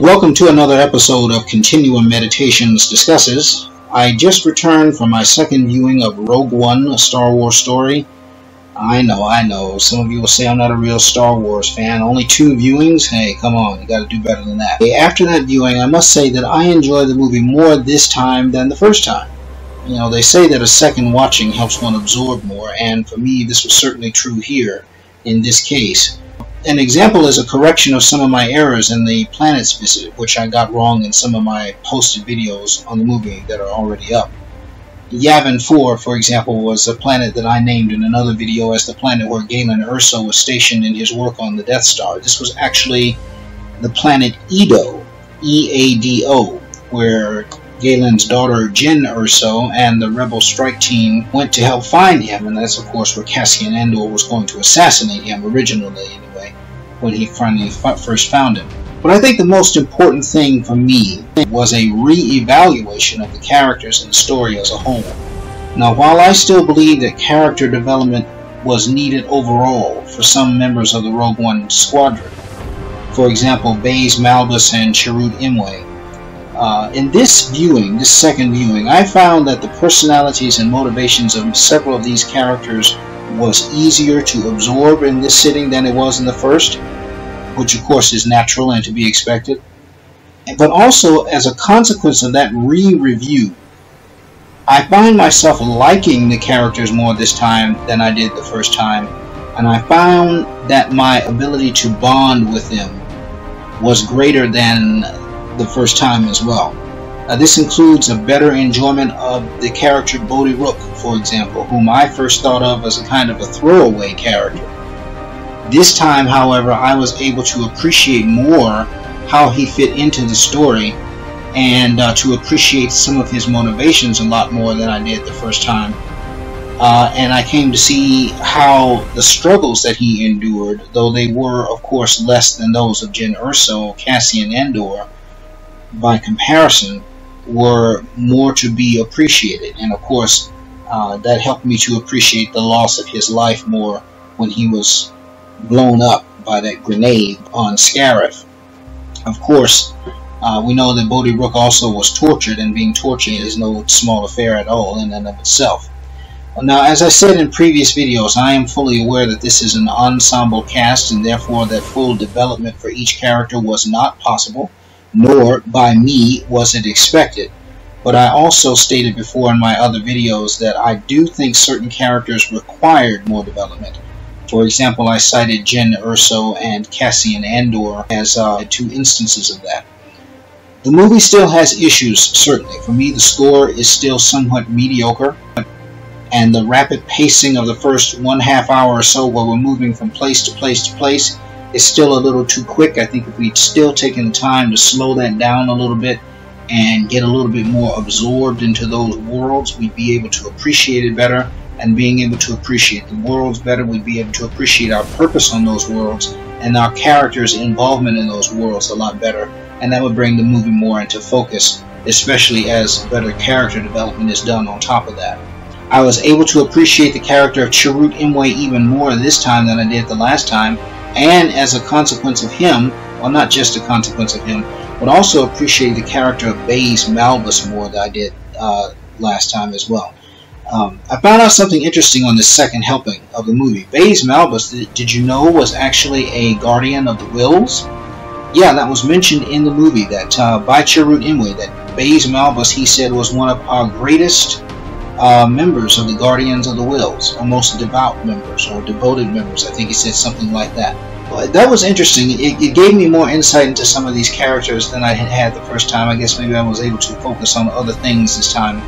Welcome to another episode of Continuum Meditations Discusses. I just returned from my second viewing of Rogue One, a Star Wars story. I know, I know. Some of you will say I'm not a real Star Wars fan. Only two viewings? Hey, come on, you gotta do better than that. After that viewing, I must say that I enjoyed the movie more this time than the first time. You know, they say that a second watching helps one absorb more, and for me, this was certainly true here in this case. An example is a correction of some of my errors in the planets visit, which I got wrong in some of my posted videos on the movie that are already up. Yavin 4, for example, was a planet that I named in another video as the planet where Galen Erso was stationed in his work on the Death Star. This was actually the planet Eado, E-A-D-O, where Galen's daughter Jyn Erso and the rebel strike team went to help find him, and that's of course where Cassian Andor was going to assassinate him originally, when he finally first found him. But I think the most important thing for me was a re-evaluation of the characters and the story as a whole. Now, while I still believe that character development was needed overall for some members of the Rogue One squadron, for example, Baze Malbus and Chirrut Îmwe, uh, in this viewing, this second viewing, I found that the personalities and motivations of several of these characters was easier to absorb in this sitting than it was in the first, which of course is natural and to be expected. But also, as a consequence of that re-review, I find myself liking the characters more this time than I did the first time, and I found that my ability to bond with them was greater than the first time as well. Uh, this includes a better enjoyment of the character Bodhi Rook, for example, whom I first thought of as a kind of a throwaway character. This time, however, I was able to appreciate more how he fit into the story and uh, to appreciate some of his motivations a lot more than I did the first time. Uh, and I came to see how the struggles that he endured, though they were, of course, less than those of Jyn Erso, Cassian Andor, by comparison, were more to be appreciated. And of course, uh, that helped me to appreciate the loss of his life more when he was blown up by that grenade on Scarif. Of course, uh, we know that Bodhi Rook also was tortured, and being tortured is no small affair at all in and of itself. Now, as I said in previous videos, I am fully aware that this is an ensemble cast, and therefore that full development for each character was not possible nor by me was it expected. But I also stated before in my other videos that I do think certain characters required more development. For example, I cited Jyn Erso and Cassian Andor as uh, two instances of that. The movie still has issues, certainly. For me, the score is still somewhat mediocre, and the rapid pacing of the first one half hour or so while we're moving from place to place to place is still a little too quick. I think if we'd still taken the time to slow that down a little bit and get a little bit more absorbed into those worlds, we'd be able to appreciate it better. And being able to appreciate the worlds better, we'd be able to appreciate our purpose on those worlds and our characters' involvement in those worlds a lot better. And that would bring the movie more into focus, especially as better character development is done on top of that. I was able to appreciate the character of Chirrut Îmwe even more this time than I did the last time, and as a consequence of him, well, not just a consequence of him, but also appreciate the character of Baze Malbus more than I did uh, last time as well. Um, I found out something interesting on the second helping of the movie. Baze Malbus, did you know, was actually a guardian of the Whills? Yeah, that was mentioned in the movie that uh, by Chirrut Îmwe that Baze Malbus, he said, was one of our greatest uh, members of the Guardians of the Whills, or most devout members, or devoted members. I think he said something like that. But that was interesting. It, it, gave me more insight into some of these characters than I had had the first time. I guess maybe I was able to focus on other things this time.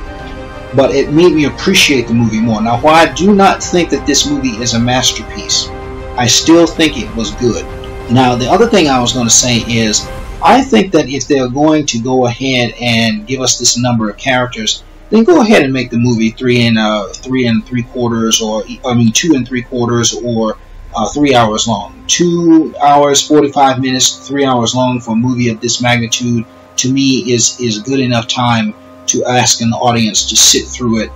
But it made me appreciate the movie more. Now, while I do not think that this movie is a masterpiece, I still think it was good. Now, the other thing I was going to say is, I think that if they're going to go ahead and give us this number of characters, then go ahead and make the movie three and uh, three and three quarters, or I mean two and three quarters, or uh, three hours long. Two hours, forty-five minutes, three hours long for a movie of this magnitude to me is is good enough time to ask an audience to sit through it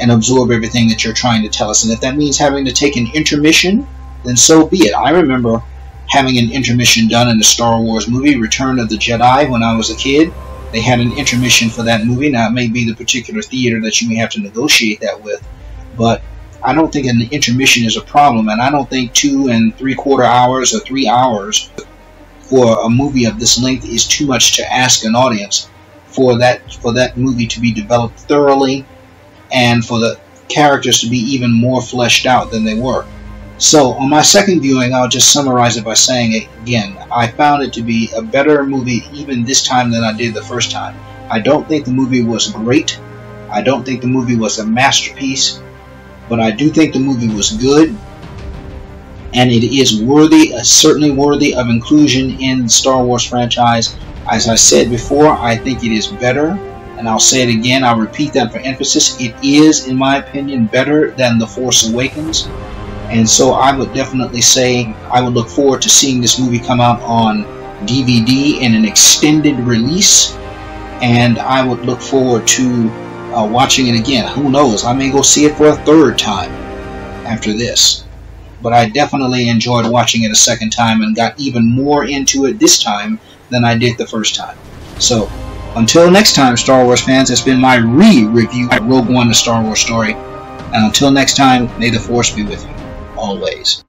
and absorb everything that you're trying to tell us. And if that means having to take an intermission, then so be it. I remember having an intermission done in the Star Wars movie Return of the Jedi when I was a kid. They had an intermission for that movie. Now, it may be the particular theater that you may have to negotiate that with, but I don't think an intermission is a problem, and I don't think two and three quarter hours or three hours for a movie of this length is too much to ask an audience for that for that movie to be developed thoroughly and for the characters to be even more fleshed out than they were. So, on my second viewing, I'll just summarize it by saying it again. I found it to be a better movie even this time than I did the first time. I don't think the movie was great. I don't think the movie was a masterpiece. But I do think the movie was good. And it is worthy, uh, certainly worthy of inclusion in the Star Wars franchise. As I said before, I think it is better. And I'll say it again, I'll repeat that for emphasis. It is, in my opinion, better than The Force Awakens. And so I would definitely say I would look forward to seeing this movie come out on DVD in an extended release. And I would look forward to uh, watching it again. Who knows? I may go see it for a third time after this. But I definitely enjoyed watching it a second time and got even more into it this time than I did the first time. So, until next time, Star Wars fans, it's been my re-review of Rogue One, The Star Wars Story. And until next time, may the Force be with you always